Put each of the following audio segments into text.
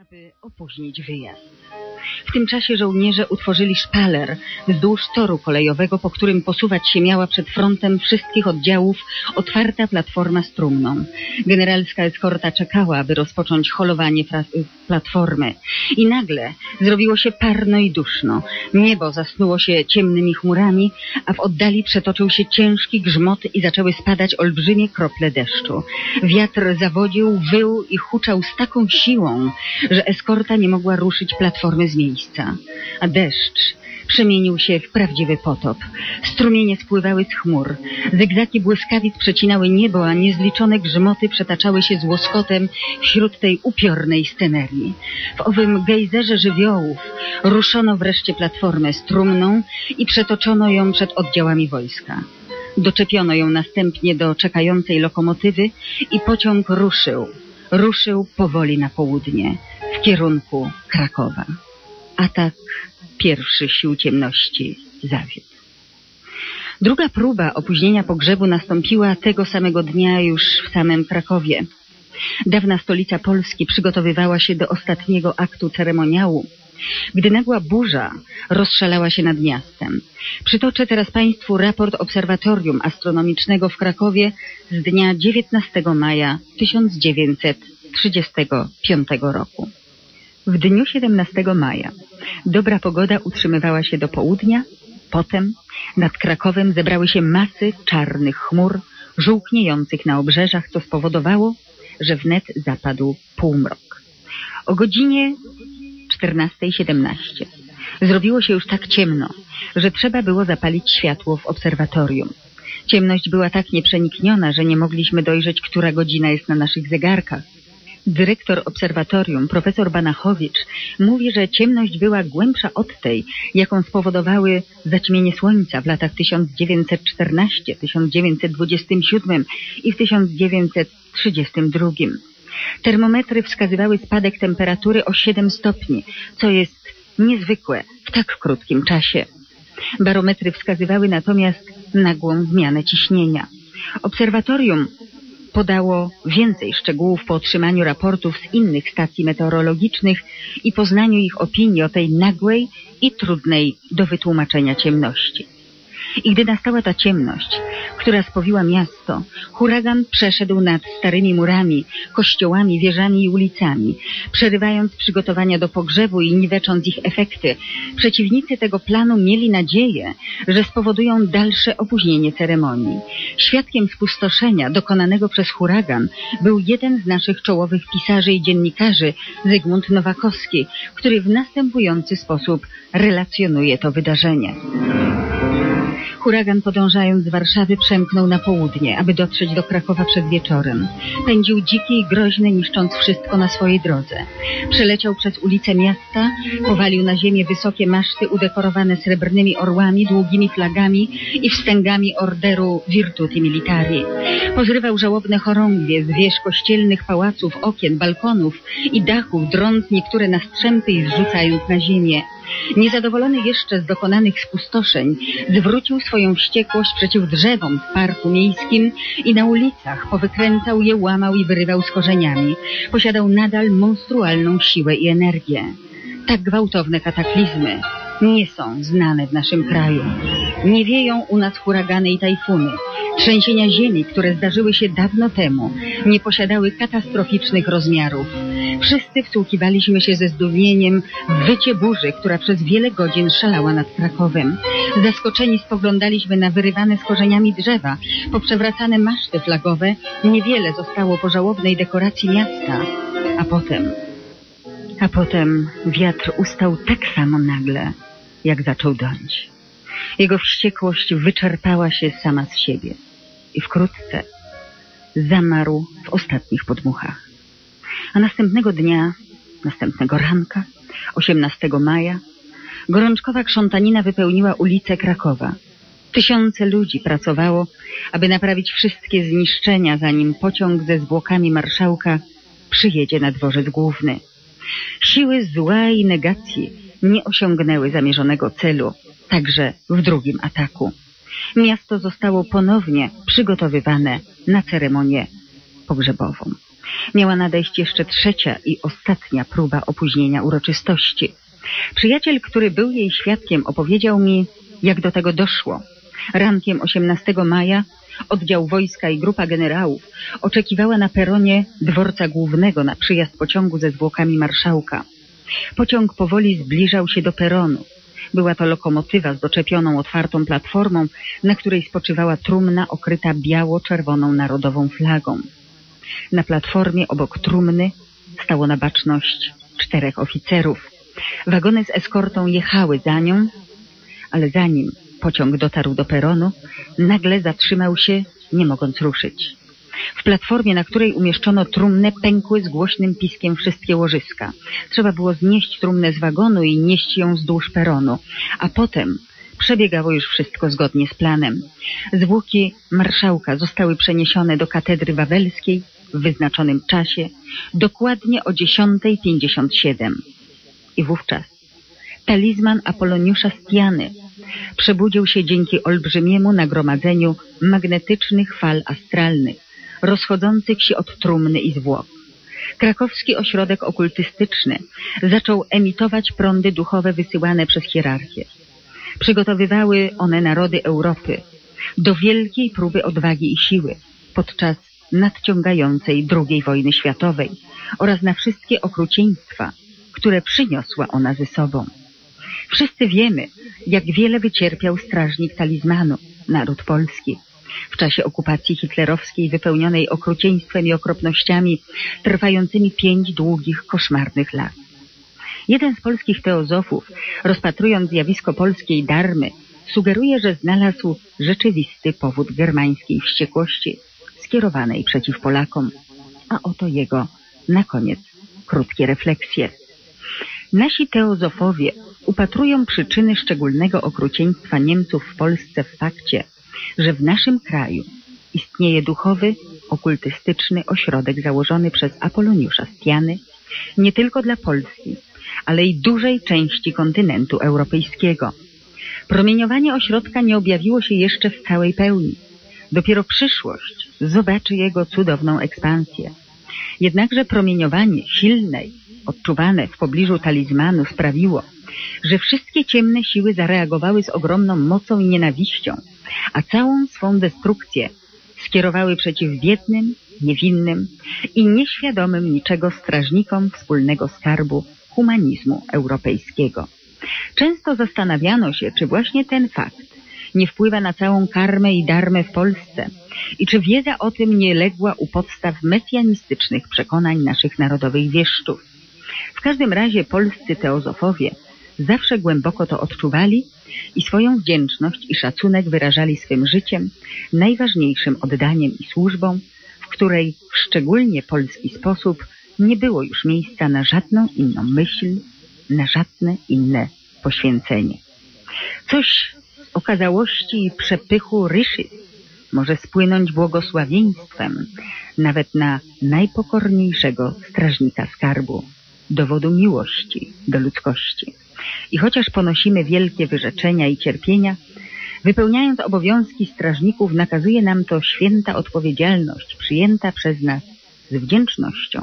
aby opóźnić wyjazd. W tym czasie żołnierze utworzyli szpaler wzdłuż toru kolejowego, po którym posuwać się miała przed frontem wszystkich oddziałów otwarta platforma z trumną. Generalska eskorta czekała, aby rozpocząć holowanie platformy. I nagle zrobiło się parno i duszno. Niebo zasnuło się ciemnymi chmurami, a w oddali przetoczył się ciężki grzmot i zaczęły spadać olbrzymie krople deszczu. Wiatr zawodził, wył i huczał z taką siłą, że eskorta nie mogła ruszyć platformy z miejsca. A deszcz przemienił się w prawdziwy potop. Strumienie spływały z chmur. Zygzaki błyskawic przecinały niebo, a niezliczone grzmoty przetaczały się z łoskotem wśród tej upiornej scenerii. W owym gejzerze żywiołów ruszono wreszcie platformę strumną i przetoczono ją przed oddziałami wojska. Doczepiono ją następnie do czekającej lokomotywy i pociąg ruszył. Ruszył powoli na południe, w kierunku Krakowa. Atak pierwszy sił ciemności zawiódł. Druga próba opóźnienia pogrzebu nastąpiła tego samego dnia już w samym Krakowie. Dawna stolica Polski przygotowywała się do ostatniego aktu ceremoniału, gdy nagła burza rozszalała się nad miastem. Przytoczę teraz Państwu raport Obserwatorium Astronomicznego w Krakowie z dnia 19 maja 1935 roku. W dniu 17 maja dobra pogoda utrzymywała się do południa, potem nad Krakowem zebrały się masy czarnych chmur żółkniejących na obrzeżach, co spowodowało, że wnet zapadł półmrok. O godzinie 14.17 zrobiło się już tak ciemno, że trzeba było zapalić światło w obserwatorium. Ciemność była tak nieprzenikniona, że nie mogliśmy dojrzeć, która godzina jest na naszych zegarkach. Dyrektor obserwatorium, profesor Banachowicz, mówi, że ciemność była głębsza od tej, jaką spowodowały zaćmienie słońca w latach 1914, 1927 i w 1932. Termometry wskazywały spadek temperatury o 7 stopni, co jest niezwykłe w tak krótkim czasie. Barometry wskazywały natomiast nagłą zmianę ciśnienia. Obserwatorium podało więcej szczegółów po otrzymaniu raportów z innych stacji meteorologicznych i poznaniu ich opinii o tej nagłej i trudnej do wytłumaczenia ciemności. I gdy nastała ta ciemność, która spowiła miasto, huragan przeszedł nad starymi murami, kościołami, wieżami i ulicami, przerywając przygotowania do pogrzebu i niwecząc ich efekty. Przeciwnicy tego planu mieli nadzieję, że spowodują dalsze opóźnienie ceremonii. Świadkiem spustoszenia dokonanego przez huragan był jeden z naszych czołowych pisarzy i dziennikarzy, Zygmunt Nowakowski, który w następujący sposób relacjonuje to wydarzenie. Huragan podążając z Warszawy przemknął na południe, aby dotrzeć do Krakowa przed wieczorem. Pędził dziki i groźny, niszcząc wszystko na swojej drodze. Przeleciał przez ulice miasta, powalił na ziemię wysokie maszty udekorowane srebrnymi orłami, długimi flagami i wstęgami orderu Virtuti Militari. Pozrywał żałobne chorągwie z wież kościelnych pałaców, okien, balkonów i dachów, drąc niektóre na strzępy i zrzucając na ziemię. Niezadowolony jeszcze z dokonanych spustoszeń, zwrócił swoją wściekłość przeciw drzewom w parku miejskim i na ulicach powykręcał je, łamał i wyrywał z korzeniami. Posiadał nadal monstrualną siłę i energię. Tak gwałtowne kataklizmy nie są znane w naszym kraju. Nie wieją u nas huragany i tajfuny. Trzęsienia ziemi, które zdarzyły się dawno temu, nie posiadały katastroficznych rozmiarów. Wszyscy wsłuchiwaliśmy się ze zdumieniem w wycie burzy, która przez wiele godzin szalała nad Krakowem. Zaskoczeni spoglądaliśmy na wyrywane z korzeniami drzewa, poprzewracane maszty flagowe. Niewiele zostało po żałobnej dekoracji miasta. A potem... A potem wiatr ustał tak samo nagle, jak zaczął dąć. Jego wściekłość wyczerpała się sama z siebie i wkrótce zamarł w ostatnich podmuchach. A następnego dnia, następnego ranka, 18 maja, gorączkowa krzątanina wypełniła ulice Krakowa. Tysiące ludzi pracowało, aby naprawić wszystkie zniszczenia, zanim pociąg ze zwłokami marszałka przyjedzie na dworzec główny. Siły zła i negacji nie osiągnęły zamierzonego celu, także w drugim ataku. Miasto zostało ponownie przygotowywane na ceremonię pogrzebową. Miała nadejść jeszcze trzecia i ostatnia próba opóźnienia uroczystości. Przyjaciel, który był jej świadkiem, opowiedział mi, jak do tego doszło. Rankiem 18 maja oddział wojska i grupa generałów oczekiwała na peronie dworca głównego na przyjazd pociągu ze zwłokami marszałka. Pociąg powoli zbliżał się do peronu. Była to lokomotywa z doczepioną otwartą platformą, na której spoczywała trumna okryta biało-czerwoną narodową flagą. Na platformie obok trumny stało na baczność czterech oficerów. Wagony z eskortą jechały za nią, ale zanim pociąg dotarł do peronu, nagle zatrzymał się, nie mogąc ruszyć. W platformie, na której umieszczono trumnę, pękły z głośnym piskiem wszystkie łożyska. Trzeba było znieść trumnę z wagonu i nieść ją wzdłuż peronu, a potem przebiegało już wszystko zgodnie z planem. Zwłoki marszałka zostały przeniesione do katedry wawelskiej w wyznaczonym czasie, dokładnie o 10.57. I wówczas talizman Apoloniusza Stiany przebudził się dzięki olbrzymiemu nagromadzeniu magnetycznych fal astralnych, rozchodzących się od trumny i zwłok. Krakowski ośrodek okultystyczny zaczął emitować prądy duchowe wysyłane przez hierarchię. Przygotowywały one narody Europy do wielkiej próby odwagi i siły podczas nadciągającej II wojny światowej oraz na wszystkie okrucieństwa, które przyniosła ona ze sobą. Wszyscy wiemy, jak wiele wycierpiał strażnik talizmanu, naród polski. W czasie okupacji hitlerowskiej wypełnionej okrucieństwem i okropnościami trwającymi pięć długich, koszmarnych lat. Jeden z polskich teozofów, rozpatrując zjawisko polskiej darmy, sugeruje, że znalazł rzeczywisty powód germańskiej wściekłości skierowanej przeciw Polakom. A oto jego, na koniec, krótkie refleksje. Nasi teozofowie upatrują przyczyny szczególnego okrucieństwa Niemców w Polsce w fakcie, że w naszym kraju istnieje duchowy, okultystyczny ośrodek założony przez Apoloniusza Stiany nie tylko dla Polski, ale i dużej części kontynentu europejskiego. Promieniowanie ośrodka nie objawiło się jeszcze w całej pełni. Dopiero przyszłość zobaczy jego cudowną ekspansję. Jednakże promieniowanie silnej, odczuwane w pobliżu talizmanu sprawiło, że wszystkie ciemne siły zareagowały z ogromną mocą i nienawiścią, a całą swą destrukcję skierowały przeciw biednym, niewinnym i nieświadomym niczego strażnikom wspólnego skarbu humanizmu europejskiego. Często zastanawiano się, czy właśnie ten fakt nie wpływa na całą karmę i darmę w Polsce i czy wiedza o tym nie legła u podstaw mesjanistycznych przekonań naszych narodowych wieszczów. W każdym razie polscy teozofowie zawsze głęboko to odczuwali i swoją wdzięczność i szacunek wyrażali swym życiem, najważniejszym oddaniem i służbą, w której w szczególnie polski sposób nie było już miejsca na żadną inną myśl, na żadne inne poświęcenie. Coś z okazałości i przepychu ryszy może spłynąć błogosławieństwem nawet na najpokorniejszego strażnika skarbu, dowodu miłości do ludzkości. I chociaż ponosimy wielkie wyrzeczenia i cierpienia, wypełniając obowiązki strażników, nakazuje nam to święta odpowiedzialność przyjęta przez nas z wdzięcznością,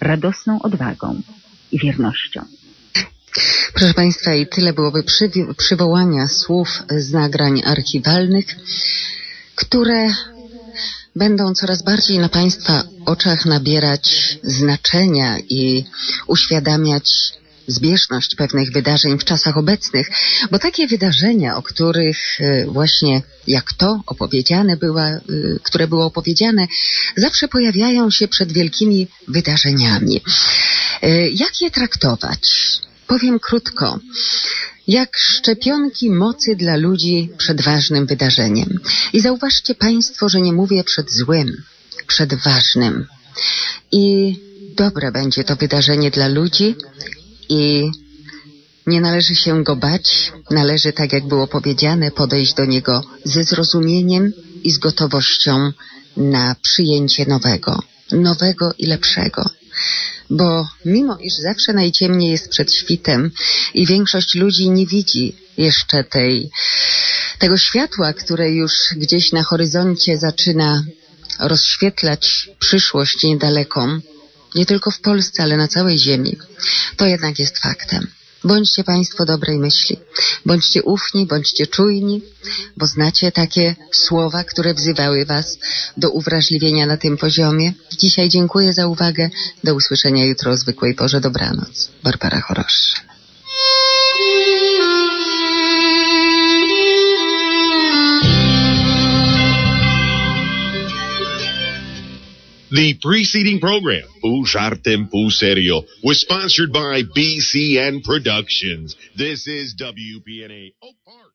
radosną odwagą i wiernością. Proszę Państwa, i tyle byłoby przywołania słów z nagrań archiwalnych, które będą coraz bardziej na Państwa oczach nabierać znaczenia i uświadamiać zbieżność pewnych wydarzeń w czasach obecnych, bo takie wydarzenia, o których e, właśnie jak to opowiedziane była, e, które było opowiedziane, zawsze pojawiają się przed wielkimi wydarzeniami. E, jak je traktować? Powiem krótko. Jak szczepionki mocy dla ludzi przed ważnym wydarzeniem. I zauważcie Państwo, że nie mówię przed złym, przed ważnym. I dobre będzie to wydarzenie dla ludzi, i nie należy się go bać, należy, tak jak było powiedziane, podejść do niego ze zrozumieniem i z gotowością na przyjęcie nowego, nowego i lepszego. Bo mimo iż zawsze najciemniej jest przed świtem i większość ludzi nie widzi jeszcze tej, tego światła, które już gdzieś na horyzoncie zaczyna rozświetlać przyszłość niedaleką, nie tylko w Polsce, ale na całej ziemi. To jednak jest faktem. Bądźcie Państwo dobrej myśli. Bądźcie ufni, bądźcie czujni, bo znacie takie słowa, które wzywały Was do uwrażliwienia na tym poziomie. Dzisiaj dziękuję za uwagę. Do usłyszenia jutro o zwykłej porze. Dobranoc. Barbara Chorosz. The preceding program, Żartem, Serio, was sponsored by BCN Productions. This is WPNA Oak oh, Park.